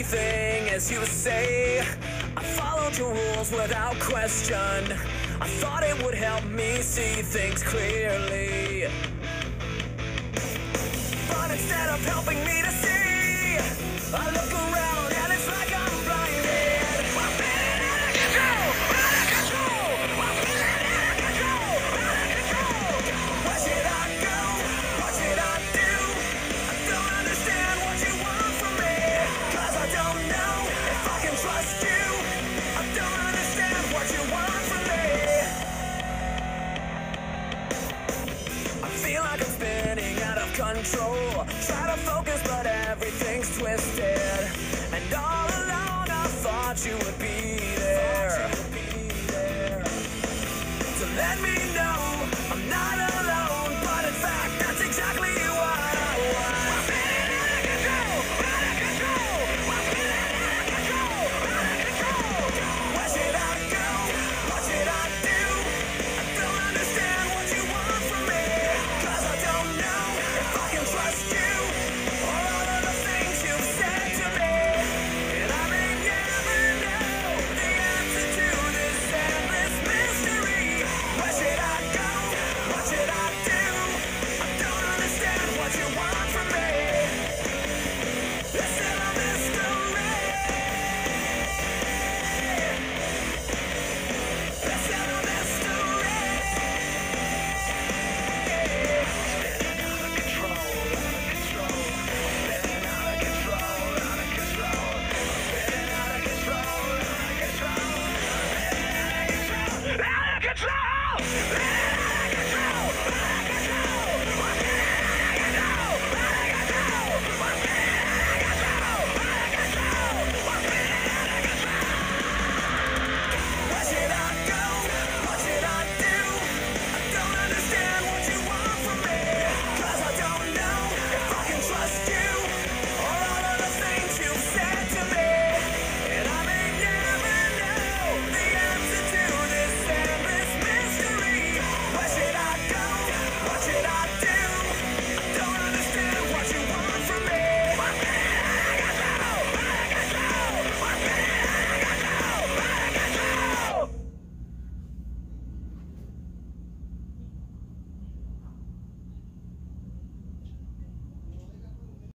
everything as you say. I followed your rules without question. I thought it would help me see things clearly. But instead of helping me, control. Try to focus, but everything's twisted.